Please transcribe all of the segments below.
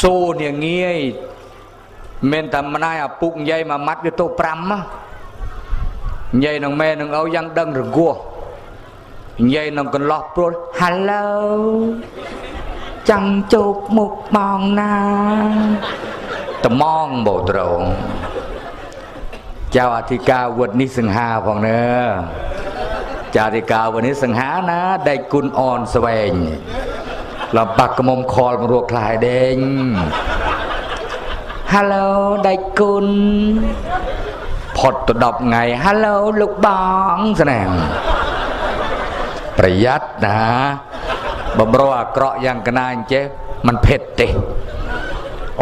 សូនាងាយមានតែម្នាយឪពុកនិយាយមួយម៉ាត់វាទៅ5ណានិយាយនឹងម៉ែនឹងឪយ៉ាងដឹងរង្គោះនិយាយនឹងកន្លោះព្រុល Hello ចង់ជោគមុខបងណាត្មងបោត្រង់ចៅអធិការវុទ្ធនេះសង្ហាផងនើចៅអធិការវុទ្ធនេះសង្ហាណាដេកគុណអនស្វែង លំបាក់ក្មុំខលមករកខ្លាយដេញ Hello ដេកគុណផុតទៅ10ថ្ងៃ Hello លោកបងស្នាងប្រយ័ត្នណាបំរុអាក្រក់យ៉ាងកណាអញ្ចេះมันភេទទេ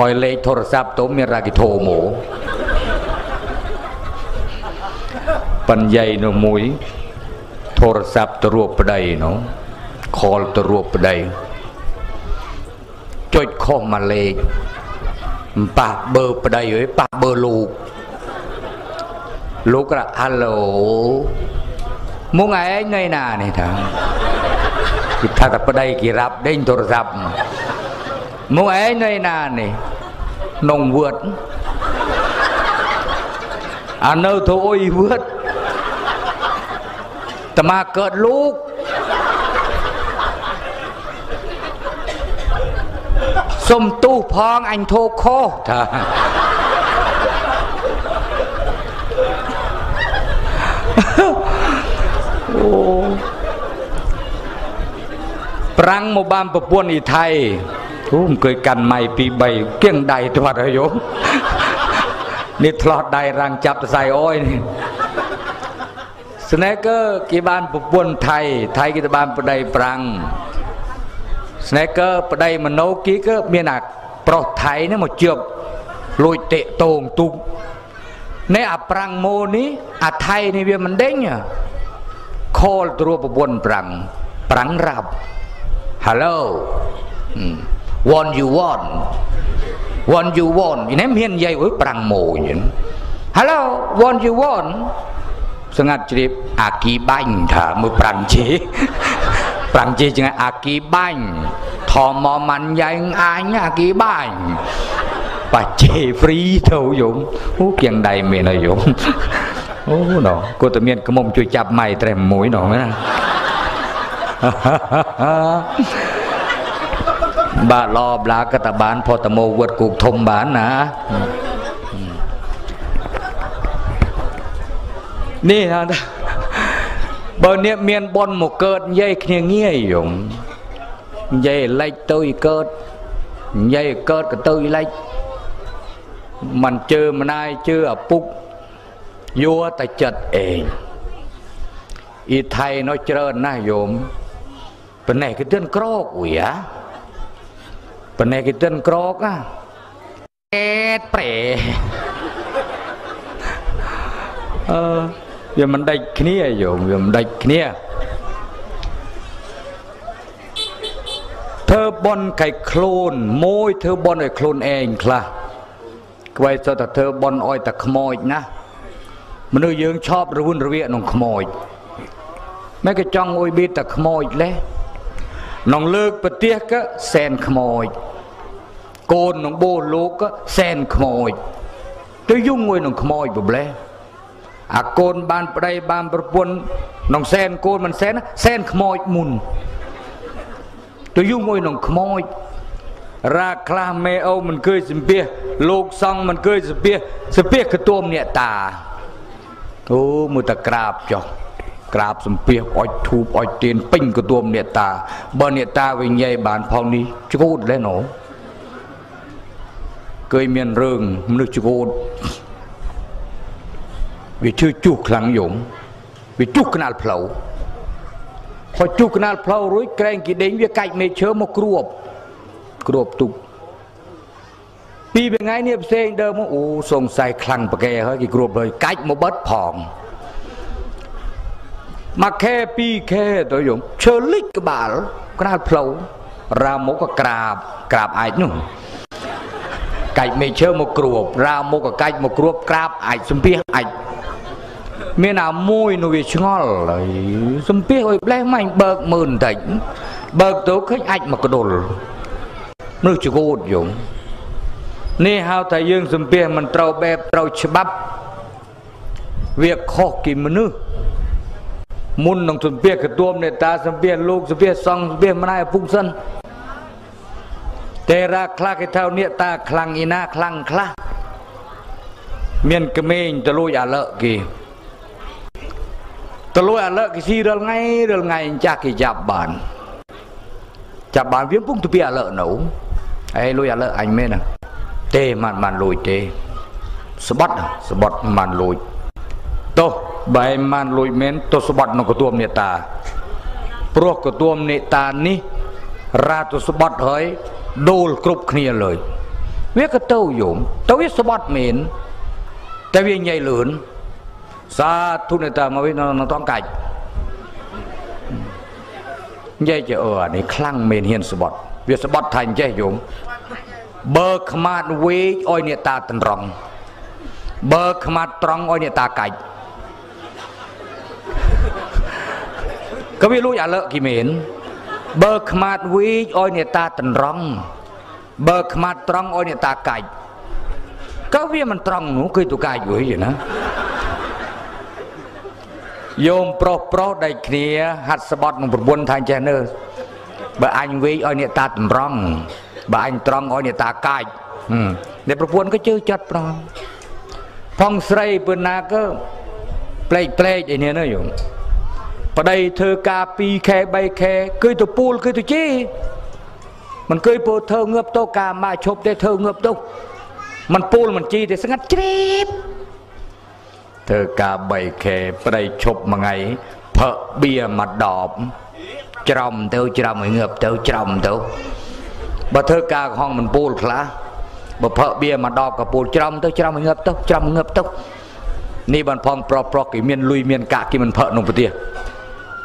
អោយលេខទូរស័ព្ទទៅមានរាគិធោមកបញ្ញាយនោះមួយទូរស័ព្ទទៅរួបប្តីនោះខលទៅរួបប្តី ចុចខុសមួយលេខប៉ះបឺប្តីហើយប៉ះបឺលោកលោកក៏ហៅឡូមុងឯងនៅណានេះថាគេថាតែប្តីគេរាប់ដេញទូរស័ព្ទមុងឯងនៅណានេះនងវឿតអានៅទៅអុយវឿតតមាកើតលោក សុំទូផងអញធោខុសថាអូប្រាំងមកបានប្រពន្ធអ៊ីថៃអូអង្គុយកាន់ម៉ៃ2 3គៀងដៃទាត់ហើយយោនេះឆ្លោះដៃរាំងចាប់សរសៃអយនេះស្នេកឺគេបានប្រពន្ធថៃថៃគេទៅបានប្តីប្រាំង ស្នេកឺប្តីមនោគីគឺមានអាប្រុសថៃនេះមកជឿបលួចតេតងទុកនេះអាប្រាំងម៉ូនេះអាថៃនេះវាមិនដេញខលទ្រួប្រពន្ធប្រាំងប្រាំងរាប់ Hello want you want want you want នេះមាននិយាយអើយប្រាំងម៉ូញ Hello want you want ស្ងាត់ជ្រាបអាគីបាញ់ថាមើលប្រាំងជេ ប្រាំងជេចឹងអាគីបាញ់ធម្មម៉ាន់យ៉ែងអាញអាគីបាញ់បាជេហ្វ្រីទៅយំអូគៀងដៃមានហើយយំអូណោគួរតែមានក្មុំជួយចាប់ម៉ៃត្រែមួយណោណាបាទឡប្លាក៏តបានផតមោវត្តគូកធំបានណានេះថា បើអ្នកមានប៉ុនមកកើតនិយាយគ្នាងាយយំនិយាយលិចទៅកើតនិយាយកើតក៏ទៅលិចមិនជើម្នាយជើឪពុកយោតែចិត្តឯងអ៊ីថៃនោះច្រើនណាស់យោមប៉ុន្តែគេទិនក្រកអ៊ុយហ៎ប៉ុន្តែគេទិនក្រកណាអេតប្រេអឺ វាមិនដេចគ្នាយោមវាមិនដេចគ្នាធ្វើបន់កៃខ្លួនមួយធ្វើបន់ឲ្យខ្លួនឯងខ្លះក្វៃសុទ្ធតែធ្វើបន់ឲ្យតែខ្មោចណាមនុស្សយើងឈប់រវុនរវាកក្នុងខ្មោចមិនក៏ចង់អុយបៀតតែខ្មោចលេក្នុងលើកប្រទេសក៏សែនខ្មោចកូនក្នុងបោលោកក៏សែនខ្មោចទៅយំមួយក្នុងខ្មោចប្រលេះ អាកូនបានប្តីបានប្រពន្ធក្នុងសែនកូនមិនសែនសែនខ្មោចមុនទៅយំមួយក្នុងខ្មោចរាខ្លះមេអូមិនគើយសំពះលោកសង្ឃមិនគើយសំពះសំពះកទួមអ្នកតាអូមើលតក្រាបចុះក្រាបសំពះអុចធូបអុចទៀនពេញកទួមអ្នកតាបើអ្នកតាវិញយាយបានផងនេះជូតលេណូគយមានរឿងមនុស្សជូត វាជឿជុះខ្លាំងយំវាជុះកណាល់ផ្លូវพอជុះកណាល់ផ្លូវរួចក្រែងគីដេញវាកាច់មេឈើមកគ្រួបគ្រួបទុកពីថ្ងៃនេះផ្សេងដើមមកអូសង្ស័យខ្លាំងប្រកែហើយគេគ្រួបហើយកាច់មកបិទផងមួយខែពីរខែទៅយំឈើលិចក្បាលក្រាលផ្លូវរាមុខក៏ក្រាបក្រាបអាចនោះកាច់មេឈើមកគ្រួបរាមុខក៏កាច់មកគ្រួបក្រាបអាចសំភះអាច មានអាមួយនោះវាឆ្ងល់ហើយសំភះអុយផ្លេះមាញ់បើកមើលបន្តិចបើកទៅឃើញអាចមកកដុលមនុស្សចកូតយំនេះហៅថាយើងសំភាសមិនត្រូវបែបត្រូវច្បាប់វាខុសគីមនុស្សមុននឹងសំភាសកទួមនេតាសំភាសលោកសំភាសសង្ឃសំភាសម្នាយឪពុកសិនតែរាខ្លះគេថានេតាខ្លាំងឯណាខ្លាំងខ្លះមានក្មេងទៅលួចអាលឹកគេ ទៅលួចអាលឹកគេស៊ីរាល់ថ្ងៃរាល់ថ្ងៃចាស់គេចាប់បានចាប់បានវាពុកទៅពីអាលឹកនៅអេលួចអាលឹកអញមែនណាទេមិនបានលួចទេស្បត់ស្បត់មិនលួចទោះបែមិនលួចមែនទោះស្បត់នៅកទួមនេតាព្រោះកទួមនេតានេះរាទៅស្បត់ហើយដូលគ្រប់គ្នាលើយវាក៏ទៅយំទៅវាស្បត់មែនតែវាញ៉ៃលឿន សាធុនេតាមកវិញនៅតងកាច់និយាយជាអឺអានេះខ្លាំងមែនហ៊ានស្បត់វាស្បត់ថាអញ្ចេះយំបើខ្មាតវេកឲ្យអ្នកតាតត្រង់បើខ្មាតត្រង់ឲ្យអ្នកតាកាច់ក៏វាលួចអាលើគីមែនបើខ្មាតវេកឲ្យអ្នកតាតត្រង់បើខ្មាតត្រង់ឲ្យអ្នកតាកាច់ក៏វាមិនត្រង់នោះគឺទូកាច់វិញណា យោមប្រុសប្រុសដៃគ្នាហាត់ស្បត់នឹងប្រពន្ធថាចេះនៅបើអញវេកឲ្យអ្នកតាតម្រង់បើអញត្រង់ឲ្យអ្នកតាកាច់អ្នកប្រពន្ធក៏ជឿចិត្តប្រងផងស្រីពើណាក៏ប្លែកប្លែកអីនេះណាយោប្តីធ្វើការ 2k 3k គឺទៅពូលគឺទៅជីមិនគឺពោធ្វើងើបទៅការមកឈប់ទេធ្វើងើបទៅមិនពូលមិនជីទេស្ងាត់ជ្រាប ធ្វើការ 3k ប្តីឈប់មួយថ្ងៃផឹកបៀមួយដបច្រំទៅច្រំឲ្យងើបទៅច្រំទៅបើធ្វើការកំហងមិនពូលខ្លះបើផឹកបៀមួយដបកពូលច្រំទៅច្រំឲ្យងើបទៅច្រំងើបទៅនេះបានផងប្រុសប្រុសគេមានលុយមានកាក់គេមិនផឹកក្នុងប្រទេស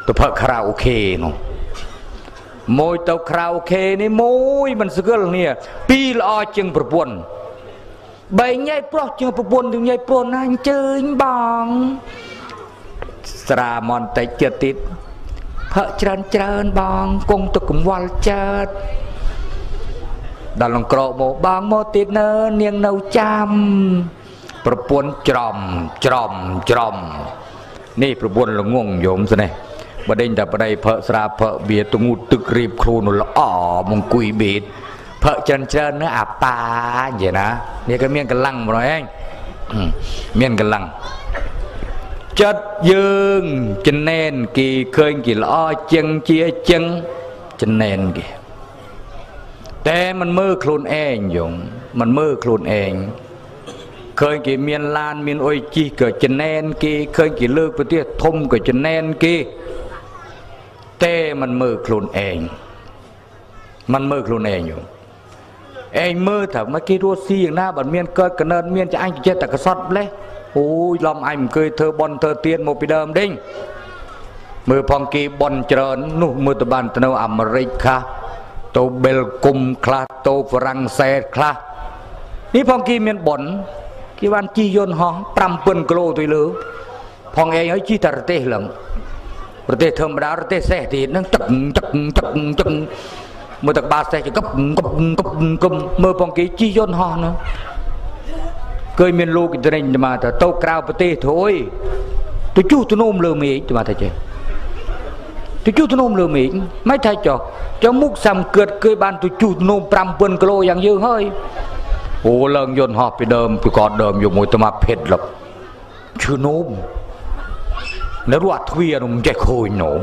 ទៅផឹកខារ៉ាអូខេនោះមួយទៅខារ៉ាអូខេនេះមួយមិនស្គាល់គ្នាពីរល្អជាងប្រពន្ធ បីញ៉ៃប្រុសជាងប្រពន្ធទៅញ៉ៃប្រុសណាអញ្ជើញបងស្រាមន្តិចចិត្តទៀតផឹកច្រើនច្រើនបងគង់ទៅកង្វល់កើតដល់លងក្រកមកបងមកទៀតនៅនាងនៅចាំប្រពន្ធច្រំច្រំច្រំនេះប្រពន្ធល្ងងយមស្នេះបដិញតែប្តីផឹកស្រាផឹកបៀទងូតទឹករៀបខ្លួនល្អមកអង្គុយបេត ផឹកច្រើនច្រើនណាអាប៉ានិយាយណានេះក៏មានកម្លាំងម្ដងឯងមានកម្លាំងចិត្តយើងចំណែនគេឃើញគេល្អជាងជាជាងចំណែនគេតែมันមើលខ្លួនឯងយងมันមើលខ្លួនឯងឃើញគេមានឡានមានអុយជីក៏ចំណែនគេឃើញគេលើកប្រទេសធំក៏ចំណែនគេតែมันមើលខ្លួនឯងมันមើលខ្លួនឯងយង ឯងមើលថាមកគេរស់ស៊ីយ៉ាងណាបើមានកើតកណើតមានចាអញចិត្តតែកសត់ម្លេះអូយឡំអញមិនเคយធ្វើបន់ធ្វើទៀនមកពីដើមដេញមើលផងគេបន់ច្រើននោះមើលទៅបានទៅនៅអាមេរិកខ្លះទៅបេលគុំខ្លះទៅហ្វ្រាំងសែតខ្លះនេះផងគេមានបន់គេបានជិះយន្តហោះ5-7គីឡូទៅលើផងឯងឲ្យជិះតែរទេសឡើងរទេសធម្មតារទេសសេះទៀតហ្នឹងទឹកទឹកទឹកទឹក មើលទឹកបាសេះចកឹបកឹបកឹបកឹបមើលផងគេជិះយន្តហោះហ្នឹងឃើញមានលោកត្រេញទៅទៅទៅក្រៅប្រទេសទៅអុយទៅជួសទៅនោមលើមេឃទៅថាចេះទៅជួសទៅនោមលើមេឃមិនថាចុះចុះមុខសំគិតគេបានទៅជួសទៅនោម5 9គីឡូយ៉ាងយើងហើយអូឡើងយន្តហោះពីដើមពីកតដើមយកមួយទៅមកភេទលឹកឈឺនោមនៅរត់ទ្វារនោះមិនចេះឃើញនោម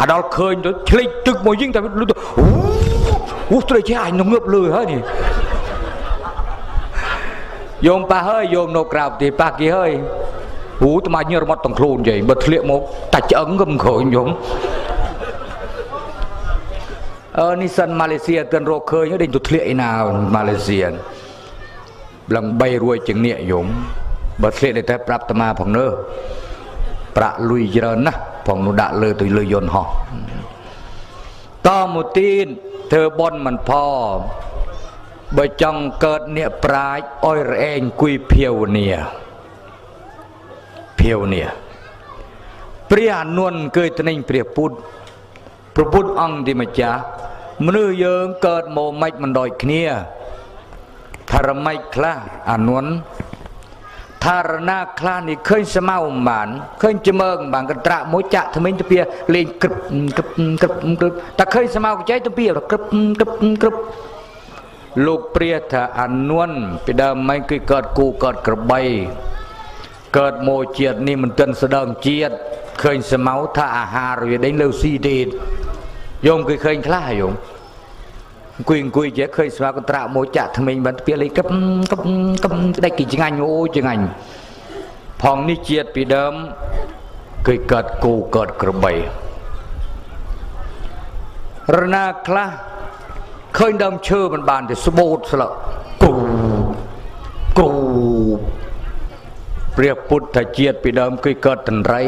អាដល់ឃើញទៅឆ្លេចទឹកមកយើងតែលុះទៅអូស្ត្រីចេះអញងើបលើហើយនេះយោមប៉ះហើយយោមនៅក្រៅប្រទេសប៉ះគេហើយអូត្មាញើរមាត់ទាំងខ្លួនយាយបើធ្លាក់មកតាឆ្អឹងក៏មិនឃើញយោមអឺនេះសិនម៉ាឡេស៊ីទិនរកឃើញដេញទៅធ្លាក់ឯណាម៉ាឡេស៊ីឡើង3រួយជាងនេះយោមបើធ្លាក់តែប្រាប់អាត្មាផងនើប្រាក់លុយច្រើនណាស់ ផងនោះដាក់លើទៅលើយន្តហោះតមកទៀតធ្វើបន់មិនផលបើចង់កើតអ្នកប្រាជ្ញអុយរឯងគួយភាវនាភាវនាព្រះអនុនគឺត្នឹងព្រះពុទ្ធព្រះពុទ្ធអង្គទីម្ចាស់មនុស្សយើងកើតមកមិនមិនដូចគ្នាថារមិចខ្លះអានុន ថារណាខ្លះនេះឃើញស្មៅបានឃើញជមើងបានកត្រាក់មួយចាក់ថ្មិញទៅពីលេងក្រឹបក្រឹបក្រឹបក្រឹបតែឃើញស្មៅកចៃទៅពីក្រឹបក្រឹបក្រឹបលោកព្រាថាអានុនពីដើមមិនគឺកើតគូកើតក្របីកើតមកជាតិនេះមិនទាន់ស្ដើងជាតិឃើញស្មៅថាអាហារវាដេញលើស៊ីទៀតយំគឺឃើញខ្លះយំ អង្គុយអង្គុយចេះឃើញស្វាកន្ត្រាក់មួយចាក់ថ្មិញបានពីលេកឹបកឹបកឹបស្ដេចគេឆ្ងាញ់អូឆ្ងាញ់ផងនេះជាតិពីដើមគឺកើតគូកើតក្របីរណាខ្លះឃើញដើមឈើមិនបានទេស្បូតស្លឹកគ្រូគ្រូព្រះពុទ្ធជាតិពីដើមគឺកើតតន្ត្រី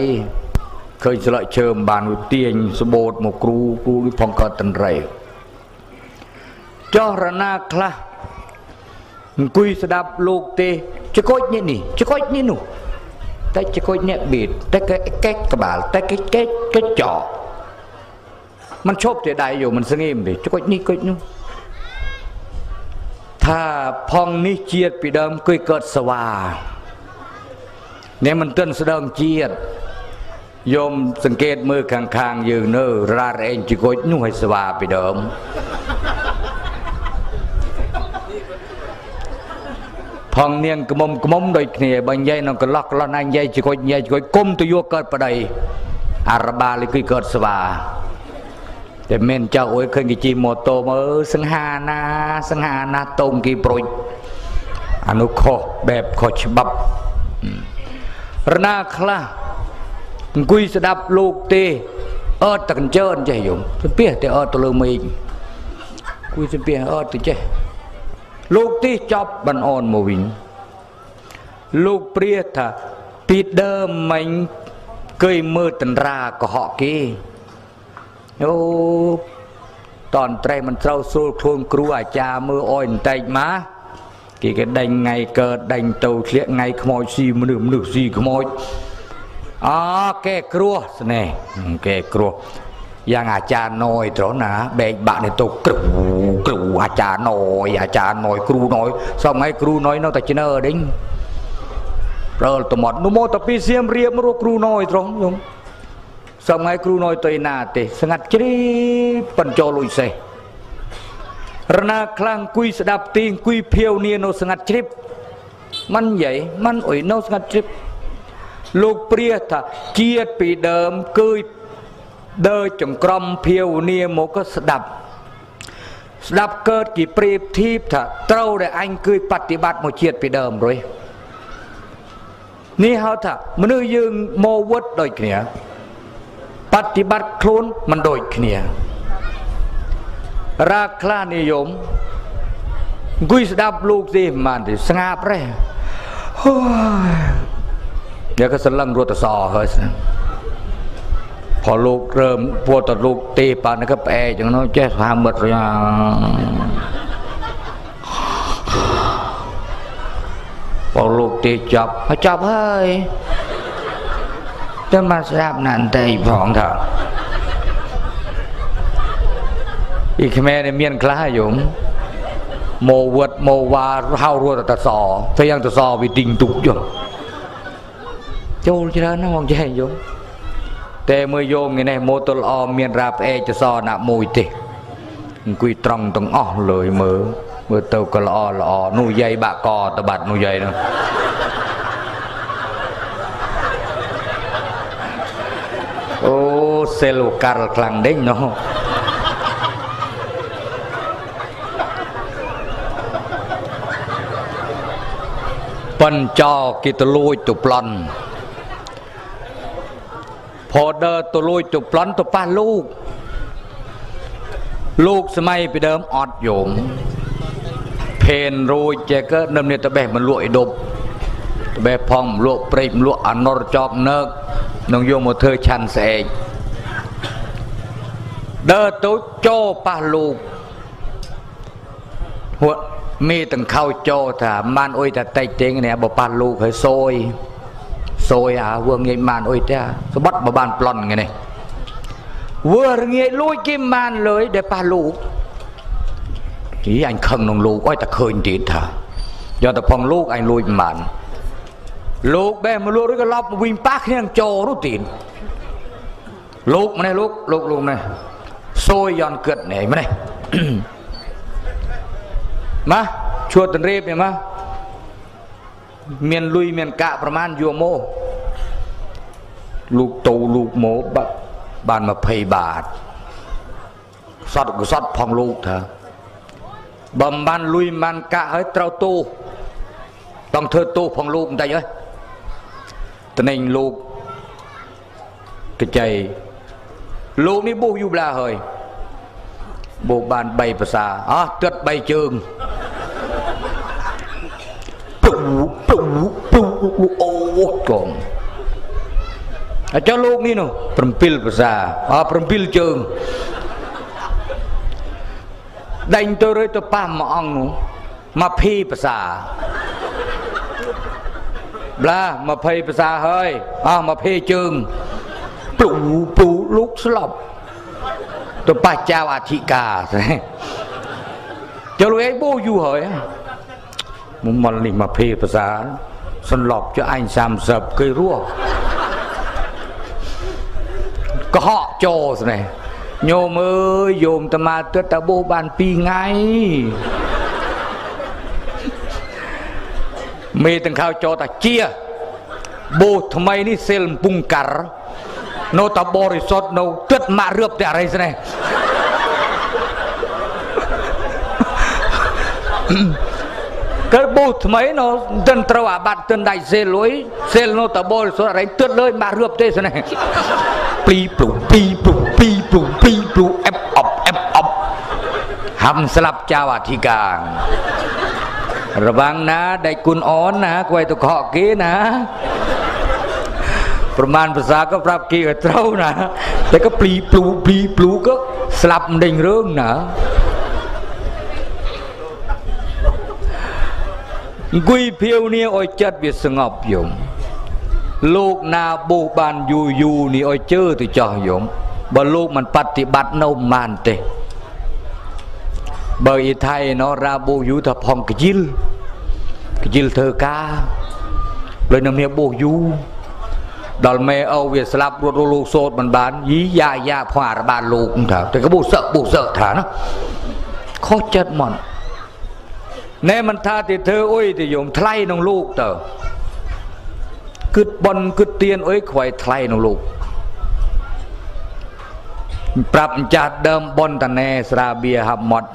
ឃើញស្លឹកឈើមិនបានវាទាញស្បូតមកគ្រូគ្រូផងកើតតន្ត្រី ចោះរណាខ្លះអង្គុយស្ដាប់លោកទេចកុចនេះនេះចកុចនេះនោះតែចកុចនេះបៀតតែកេកក្បាលតែកេកេកេចោมันឈប់ទេដៃយោมันស្ងៀមទេចកុចនេះកុចនោះថាផងនេះជាតិពីដើមគួយកើតស្វានេះមិនទាន់ស្ដើងជាតិយោមសង្កេតមើលខាងខាងយើងនៅរ៉ារែងជគុជនោះឲ្យស្វាពីដើម ផងនាងក្មុំក្មុំដូចគ្នាបើនិយាយនៅកន្លោះកន្លោះណានិយាយជគុជនិយាយជគុជគុំទៅយកកើតប្តីអរបាលគឺកើតស្វាតែមានចៅអុយឃើញគេជិះម៉ូតូមើលសង្ហាណាសង្ហាណាតូមគេប្រួយអានោះខុសបែបខុសច្បាប់រណាខ្លះអង្គុយស្ដាប់លោកទេអត់តកញ្ជើនចេះយំសំពះតែអត់ទៅលើមេឃគួយសំពះអត់ទៅចេះ លោកទីចប់បានអនមកវិញលោកព្រាថាពីដើមមិញគេមើលតន្រាកុហកគេអូតនត្រេះមិនត្រូវស្រួលខ្លួនគ្រូអាចារ្យមើលអោយបន្តិចមកគេគេដេញថ្ងៃកើតដេញទៅធ្លាក់ថ្ងៃខ្មោចស៊ីមនុស្សមនុស្សស៊ីខ្មោចអូកែគ្រោះស្នេះកែគ្រោះ យ៉ាងអាចារ្យណយត្រណាបែកបាក់នេះទៅគ្រូគ្រូអាចារ្យណយអាចារ្យណយគ្រូណយសមឯគ្រូណយនៅតែឆ្នើដេញប្រើតមត់នោះមកទៅពីសៀមរៀបរកគ្រូណយត្រង់ខ្ញុំសមឯគ្រូណយទៅណាទេស្ងាត់ជ្រីបញ្ចោលុយសេះរណាខ្លាំងគួយស្ដាប់ទីគួយភៀវនីនៅស្ងាត់ជ្រីបមិននិយាយមិនអុយនៅស្ងាត់ជ្រីបលោកព្រាថាជាតិពីដើមគឺ ដើរចង្ក្រមភាវនាមកក៏ស្ដាប់ស្ដាប់កើតជាព្រៀបធៀបថាត្រូវដែលអញគឺបប្រតិបត្តិមកជាតិពីដើមរួយនេះហៅថាមនុស្សយើងមកវុតដូចគ្នាបប្រតិបត្តិខ្លួនមិនដូចគ្នារាខ្លះនិយមអង្គុយស្ដាប់លោកទេមិនបានទេស្ងាប់រេះអូយយកក៏សលឹងរត់តសហើយស្នាพ อลูกเริ่มพวกตลูกตีปานก็แปรจังเนาะแจ้สามหมดเลยพอลูกตีจับเขาจับเฮ้ยจะมาทราบนันแต่ผองเถอะอีกแม่เนี่ยเมียนคล้ายอยู่โมวัดโมวาเฮารัวแต่สอถ้ายังต่สอไปดิงตุกอยู่โจลเจริญนะมองใจอยู่ តែមើលយោមនេះម៉ូតូល្អមានរ៉ាផ្អែកចសណាមួយទេអង្គុយត្រង់ទាំងអស់លើយមើលមើលទៅក៏ល្អល្អនោះយាយបាក់កតបាត់នោះយាយនោះអូសេលូកាល់ខ្លាំងដេញនោះប៉ុនចោគេទៅលួចទៅប្លន់ ផោដឺទៅលួចទៅប្លន់ទៅប៉ះលោក លោកសម័យពីដើមអត់យំភេនរួចចេះក៏នឹមនេះតបេះមិនលក់អីដប់តបេះផងលក់ព្រៃលក់អនរចប់នើកនឹងយកមកធ្វើឆាន់ស្អែកដើរទៅចូលប៉ះលោកហួមីទាំងខោចូលថាបានអុយតែតិចទេនេះបើប៉ះលោកហើយសួយសួ យអាវងងាយបានអុយទេស្បត់បើបានប្លន់ថ្ងៃនេះវើរងាយលួចគេបានលើយដែលប៉ះលោកជីអញខឹងនឹងលោកអុយតែឃើញទៀតថាយកតែផងលោកអញលួចមិនបានលោកបែមកលក់ឬក៏ឡប់មកវិញប៉ះគ្នាចូលនោះទៀតលោកម្នេះលោកលោកលោកម្នេះសួយយន់គិតនេះម្នេះម៉ាឈួតទនរៀបនេះម៉ាមានលុយមានកាក់ប្រមាណយកមក លូកតោលូកម៉ូបាត់បាន20បាតសតកសតផងលោកថាបំបានលុយបានកាក់ហើយត្រូវទូຕ້ອງធ្វើទូផងលោកបន្តិចហើយតេងលោកកចៃលោកនេះបុះយូរឡាហើយបោកបាន3ភាសាអស់ទឹក3ជើងពុពុពុពុអូកង អចលោកនេះនោះ7ភាសាអ7ជើងដេញទៅរើទៅប៉ះមួយអង្គនោះមកភីភាសាប្លា20ភាសាហើយអស់20ជើងព្រុព្រុលូកស្លាប់ទៅប៉ះចៅអធិការចូលឯងបូយូរហើយមុំមកនេះ20ភាសាសន្លប់ចុះអញ30គេរស់ កុហកចូលស្នេះញោមអើយយោមតាមកទឹកតាបោបាន2ថ្ងៃមេទាំងខៅចោតាជាបូថ្មីនេះសិលកំពុងការនៅតាបរិសុទ្ធនៅទឹកម៉ាក់រឿបតែអរិស្នេះកើបូថ្មីនៅទិនត្រូវអាបត្តិទិនដៃសេលលុយសេលនៅតាបរិសុទ្ធអរិទឹកលើម៉ាក់រឿបទេស្នេះ ពីព្រុពីព្រុពីព្រុពីព្រុអេបអប់អេបអប់ហាំស្លាប់ចៅអធិការរវាងណាដេចគុណអនណាគួយទៅខកគេណាប្រមាណភាសាក៏ប្រាប់គេក៏ត្រូវណាតែក៏ព្លីព្លូព្លីព្លូក៏ស្លាប់មិនដេញរឿងណាអង្គុយភៀវនេះឲ្យចិត្តវាស្ងប់យំ លោកណាបោះបានយូរយូរនេះឲ្យជើទៅចោះយំបើលោកមិនបប្រតិបត្តិនៅមិនបានទេបើអ៊ីថៃណោរាបូយូថាផងកជីលកជីលធ្វើការលើនៅមានបូយូដល់មេអូវាស្លាប់រត់លោកសោតមិនបានយីយ៉ាយ៉ាផ្អារបានលោកថាតែក៏បូសឹកបូសឹកថាណាខុសចិត្តមកណែមិនថាទីធ្វើអុយទៅយំថ្លៃក្នុងលោកទៅ គិតបនគិតទៀនអុយខ្វាយថ្លៃក្នុងលោកប្រាប់ម្ចាស់ដើមបនតណែស្រាបៀហាប់ម៉ត់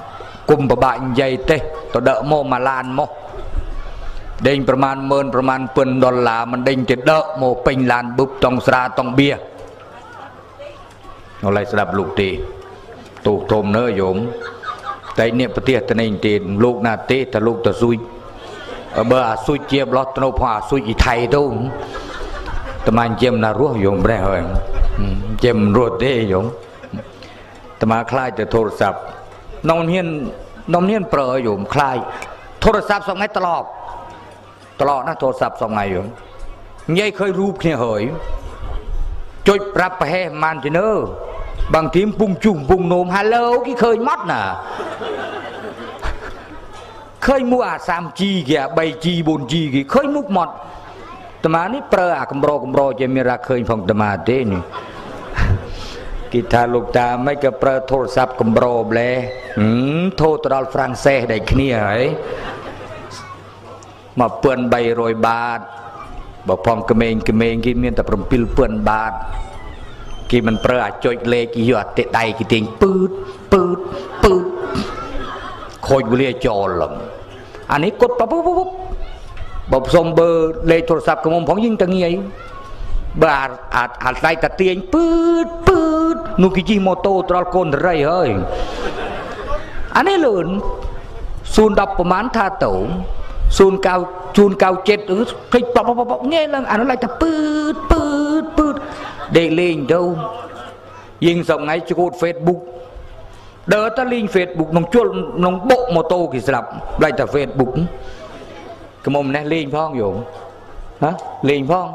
គុំប្របាក់និយាយទេទៅដឹកមកមកឡានមកដេញប្រមាណម៉ឺនប្រមាណពិនដុល្លារមិនដេញទៅដឹកមកពេញឡានប៊ឹបតង់ស្រាតង់បៀនៅឡៃស្ដាប់លោកទេទូធំនៅយោមតែនេះប្រទេសតនេងទេលោកណាទេតែលោកទៅស៊ុយ បើអាសុជជាបលោះធ្នោផងអាសុជអ៊ីថៃទៅត្មាជាមណារស់យងប្រេះហើយជាមរត់ទេយងត្មាខ្លាចទៅទូរស័ព្ទនំហ៊ាននំហ៊ានប្រើយងខ្លាចទូរស័ព្ទសងៃត្រឡប់ត្រឡប់ណាទូរស័ព្ទសងៃយងញ៉ៃឃើញរូបគ្នាហើយចុចប្រាប់ប្រហែសម៉ានទីនើបងធីមពុងជុះពុងនោមហេឡូគេឃើញម៉ត់ណា ឃើញមួយអា 3G គេអា 3G 4G គេឃើញមុខម៉ត់តាមានេះប្រើអាកម្រកម្រជាមានរាឃើញផងតាមាទេនេះគេថាលោកតាមិនក៏ប្រើទូរស័ព្ទកម្រម្លេះធូរទៅដល់ហ្វ្រាំងសេសដែរគ្នាហើយ1300បាតបើផងក្មេងក្មេងគេមានតែ7000បាតគេមិនប្រើអាចុចលេខគេយកអតិដៃគេទាញពឺតពឺតពឺតខូចវេលាចូលឡំ អានេះគាត់បបបបើផ្សំបើលេខទូរស័ព្ទក្រុមផងយើងតងាយបើអាចអាចដៃតាទាញពឺតពឺតនោះគេជិះម៉ូតូត្រល់កូនតរីហើយអានេះលឿន010ប្រហែលថាទៅ09 097អឺឃើញបបបបងាយឡើងអានោះឡើងតែពឺតពឺតពឺតដេកលេងទៅយើងសងៃជួត Facebook ដើរទៅលេង Facebook ក្នុងជុលក្នុងបុកម៉ូតូគេស្រាប់ផ្លាច់តែ Facebook កុំម្នេះលេងផងយោមហ៎លេងផង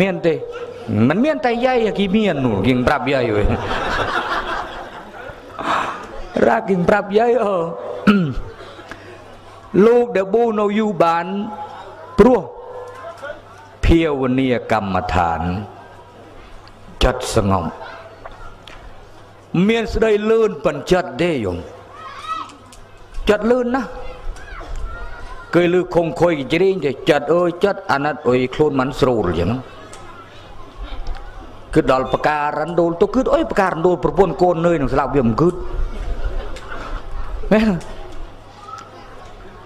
មានទេมันមានតែយាយគេមាននោះគេប្រាប់យាយវិញរ៉ាគេប្រាប់យាយអឺលោកដែលប៊ូនៅយូរបានព្រោះភាវនាកម្មដ្ឋានចិត្តស្ងប់ មានស្ដីលឿនបញ្ចិត្តទេយំចិត្តលឿនណាស់គេលឺខំខុយជ្រៀងទៅចិត្តអើយចិត្តអាណិតអុយខ្លួនមិនស្រួលអញ្ចឹងគឺដល់ប្រការរណ្ដូលទៅគឺអុយប្រការរណ្ដូលប្រពន្ធកូននឿយនឹងស្លាប់វាមិនគឺមែន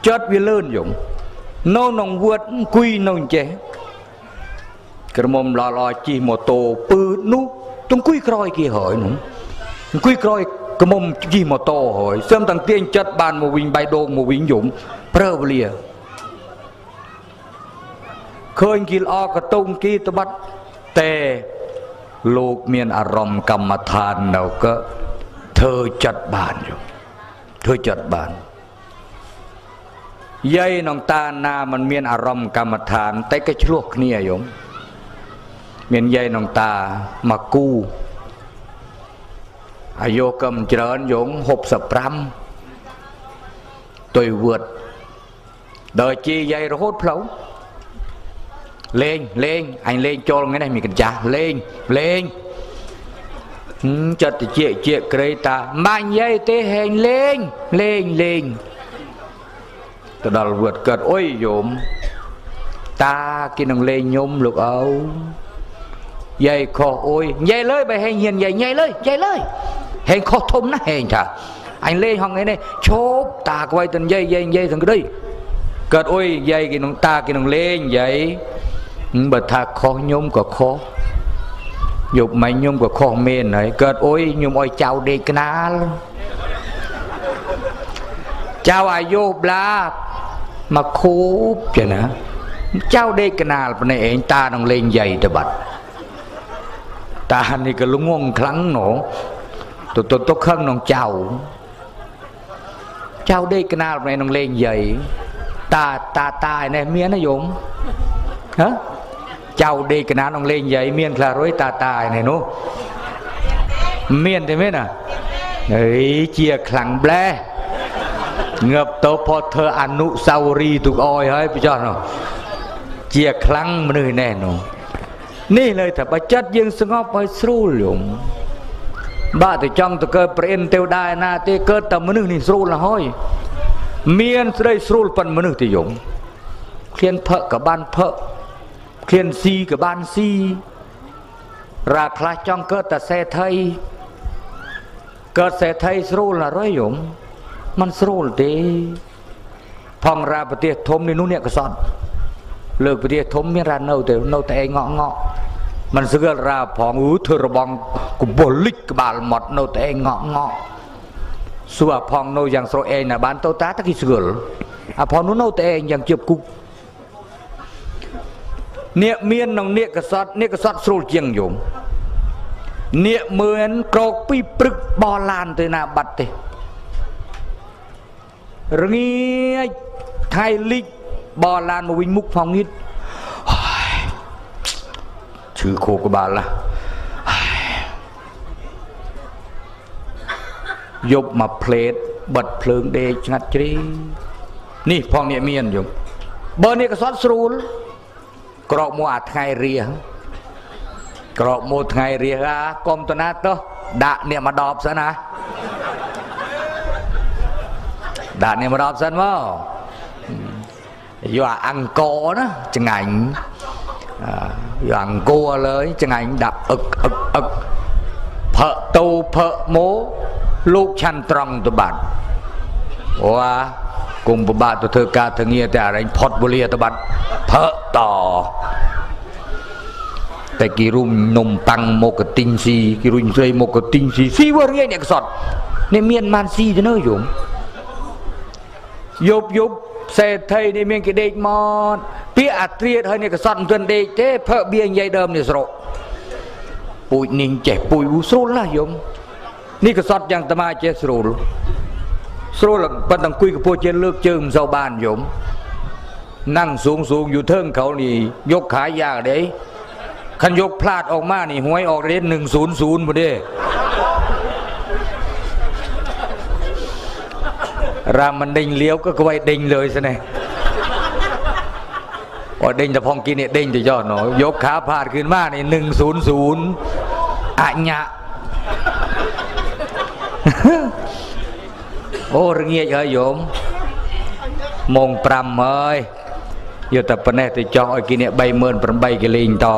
ចិត្តវាលឿនយំនៅក្នុងវត្តអង្គុយនៅអញ្ចេះក្រមុំឡឡជិះម៉ូតូពឺនោះទៅអង្គុយក្រោយគេហើយនោះ អង្គុយក្រោយក្រមុំជិះម៉ូតូហើយសឹមតាំងទាញចិត្តបានមកវិញបៃដងមកវិញយំប្រើវេលាឃើញគីល្អកតុងគីត្បិតតែលោកមានអារម្មណ៍កម្មដ្ឋាននៅក៏ធ្វើចិត្តបានយំធ្វើចិត្តបានយាយនងតាណាมันមានអារម្មណ៍កម្មដ្ឋានតែក៏ឆ្លោះគ្នាយំមានយាយនងតាមកគូ អាយុកំច្រើនយង65ទុយវឿតដល់ជាយាយរហូតផ្លូវលេងលេងអញលេងចូលថ្ងៃនេះមានកញ្ចាស់លេងលេងចិត្តតិចជាក្រេតាម៉ាញ់យាយទេហែងលេងលេងលេងទៅដល់វឿតកើតអុយយោមតាគេនឹងលេងញោមលោកអើ យាយខុសអុយយាយលើយបើហែងហ៊ានយាយយាយលើយយាយលើយហែងខុសធំណាស់ហែងថាអញលេងហងនេះឈប់តាក្វៃទៅនិយាយយាយនិយាយទាំងក្តីកើតអុយយាយគេនឹងតាគេនឹងលេងយាយបើថាខុសញោមក៏ខុសយប់មិញញោមក៏ខុសមែនហើយកើតអុយញោមអុយចៅដេកក្នាលចៅអាយុប្លាមកខូបចេះណាចៅដេកក្នាលភ្នែកឯងតានឹងលេងយាយទៅបាត់ តានេះក៏លងងខ្លាំងណោទៅទៅទៅខឹងនឹងចៅចៅដេកកណាលម្នាក់នឹងលេងយាយតាតាតាឯនេះមានណាយំហ៎ចៅដេកកណាលនឹងលេងយាយមានខ្លះរួយតាតាឯនេះនោះមានទេមែនណាអីជាខ្លាំងប្លែងើបទៅផតធ្វើអនុសាវរីយ៍ទុកអយហើយបចោះនោះជាខ្លាំងមនុស្សនេះនោះ នេះលើថាបើចិត្តយើងស្ងប់ហើយស្រួលយំបើទៅចង់ទៅកើតព្រះឥន្ទទេវតាឯណាទេកើតតែមនុស្សនេះស្រួលណាស់ហើយមានស្ដីស្រួលប៉ុនមនុស្សទេយំឃ្លានផឹកក៏បានផឹកឃ្លានស៊ីក៏បានស៊ីរាខ្លះចង់កើតតែសេដ្ឋីកើតសេដ្ឋីស្រួលណាស់ហើយយំมันស្រួលទេ ផងរាប្រទេសធំនេះនោះអ្នកកសត់ លើកប្រទេសធំមានរានៅទៅនៅតែឯងងក់ងក់មិនស្គាល់រាផងអ៊ូធ្វើរបងកបោះលិចក្បាលមាត់នៅតែងក់ងក់សួរផងនៅយ៉ាងស្រអេងណាបានតោតាតគេស្គាល់អាផងនោះនៅតែឯងយ៉ាងជៀបគុកនាគមានក្នុងនាគកសត់នាគកសត់ស្រួលជាងយំនាគមើលក្រោកពីព្រឹកបោះឡានទៅណាបាត់ទេរងាចថៃលិច បោះឡានមកវិញមុខផងងៀតឈឺខួរក្បាលណាយប់មកផ្លេតបិទភ្លើងដេកឆ្ងាត់ជ្រីនេះផងអ្នកមានយំបើនេះកសត់ស្រួលក្រោកមកអាថ្ងៃរៀក្រោកមកថ្ងៃរៀអាកុំតណាទៅដាក់អ្នកមកដបសិនណាដាក់អ្នកមកដបសិនមក យកអាអង្គណាចងាញ់យកអង្គរលើចងាញ់ដាក់អឹកអឹកអឹកផើតោផើមកលោកឆាន់ត្រង់ទៅបាត់វ៉ាគុំប្របាទទៅធ្វើការធ្វើងារតែអរិញផុតវលាទៅបាត់ផើតតែគេរុំនំប៉័ងមកកទីងស៊ីគេរុញស្រីមកកទីងស៊ីស៊ីវរៀងអ្នកកសត់នេះមានបានស៊ីទៅនៅយំយប់យប់ เศรษฐีนี่มีกิเดกมอนเพี่อัตรีเธอเนี่ยก็สั่นจนเด็กเจ๊เพ่อเบียงใหญ่เดิมเนี่ยสโรปุยนิ่งเจ็ปุยอุสรุละยมนี่กษัตริย์ยังตมาเจสรุลสรุลังปันตังคุยกับพวกเจเลือกเจิมเสาบ้านโยมนั่งสูงสูงอยู่เทิงเขานี่ยกขายยากเด้ขันยกพลาดออกมานี่หวยออกเรทหนึ่งศูนย์ศูนย์พอดี รามันเด้งเลี้ยวก็ก็ไว้เด้งเลยสิเนี่ยว่าด้งจะพองกินเนี่ยเด้งจะยอดหนอยกขาผ่านขึ้นมาเนี่ยหนึ่งศูนย์ศูนย์อะยะโอ้ระเงียเอ้ยโยมมงปรำเอ้ยอยู่แต่ปนแน่ติจอไอ้กินเนี่ยใบเมินปรำใบกิลิงต่อ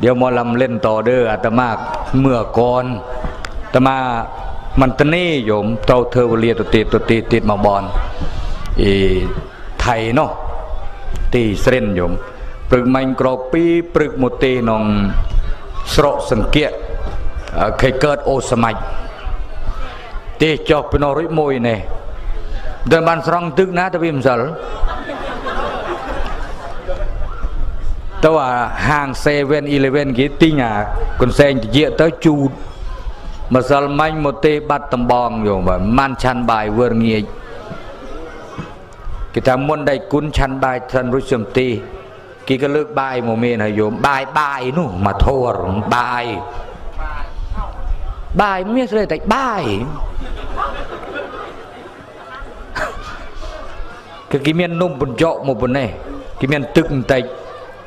เดี๋ยวมอลำเล่นต่อเด้ออาตมาเมื่อก่อนอาตมา មិនតនីយមតោធ្វើវេលាទៅទៀតទៅទៀតទៀតមកបនអីថៃនោះទីស្រិនយមព្រឹកមិញក្រពីព្រឹកមកទេក្នុងស្រុកសង្គៈគេកើតអូសមាច់ទេចុះពីនោះរួចមួយនេះដល់បានស្រង់ទឹកណាទៅវាម្សិលទៅអាហាង7 11គេទិញអាកុនសែងតិចទៅជូត ម្សិលមាញ់មកទេបាត់ដំបងយោបាទមិនឆាន់បាយវើងាយគេថាមុនដៃគុណឆាន់បាយឋិនរុជមទីគេក៏លើកបាយមកមានហើយយោមបាយបាយនោះមកធរបាយបាយមានស្រីតែបាយគឺគេមាននំបញ្ចុកមកប៉ុណ្ណេះគេមានទឹកបន្តិច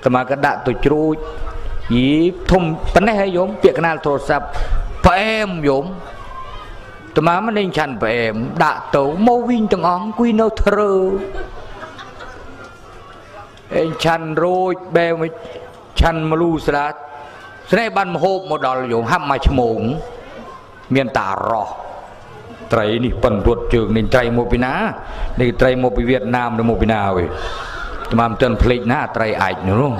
តែមកក៏ដាក់ទៅជ្រូចយីធំប៉ុណ្ណេះហើយយោមពាក្យកណាលទូរស័ព្ទ ផ្អែមយោមត្មាមិននឹងឆាន់ផ្អែមដាក់ទៅមកវិញទាំងអង្គគួយនៅធ្វើអេឆាន់រួចបែវឆាន់មលូស្រាតស្នេហ៍បានមហូបមកដល់យោមហាប់មួយឈ្មោងមានតារោះត្រីនេះប៉ិនរត់ជើងនេះត្រីមកពីណានេះត្រីមកពីវៀតណាមឬមកពីណាវិញត្មាមិនទាន់ភ្លេចណាត្រីអាចនោះ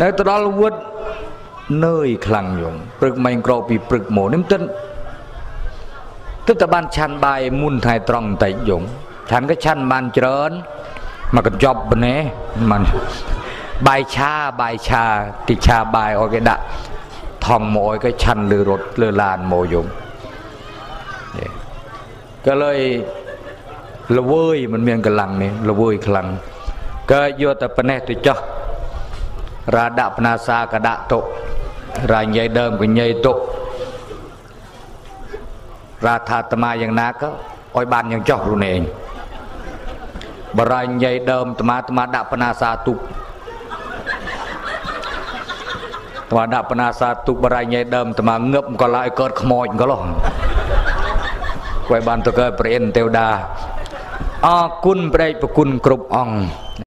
នៅទៅដល់វុទ្ធ នឿយខ្លាំងយំព្រឹកមិញក្រោកពីព្រឹកមកនេះមិនទិតតែបានឆាន់បាយមុនថ្ងៃត្រង់បន្តិចយំឆាន់ក៏ឆាន់បានច្រើនមកកញ្ចប់ប៉ុណ្ណេះមិនបាយឆាបាយឆាទីឆាបាយឲ្យគេដាក់ថងមកឲ្យគេឆាន់លើរត់លើឡានមកយំក៏លើយលវើយមិនមានកម្លាំងនេះលវើយខ្លាំងក៏យកតែប៉ុណ្ណេះទៅចោះរាដាក់បណាសាកដាក់តុ រាញយាយដើមក៏ញ័យទុករាថាអាត្មាយ៉ាងណាក៏ឲ្យបានយ៉ាងចោះខ្លួនឯងបរាញយាយដើមអាត្មាអាត្មាដាក់បណាសាទុកអាត្មាដាក់បណាសាទុកបរាញយាយដើមអាត្មាងឹបក៏ឡើយកើតខ្មោចក៏លោះគួយបានទៅកើតព្រះឥន្ទទេវតាអរគុណព្រះប្រគុណគ្រប់អង្គ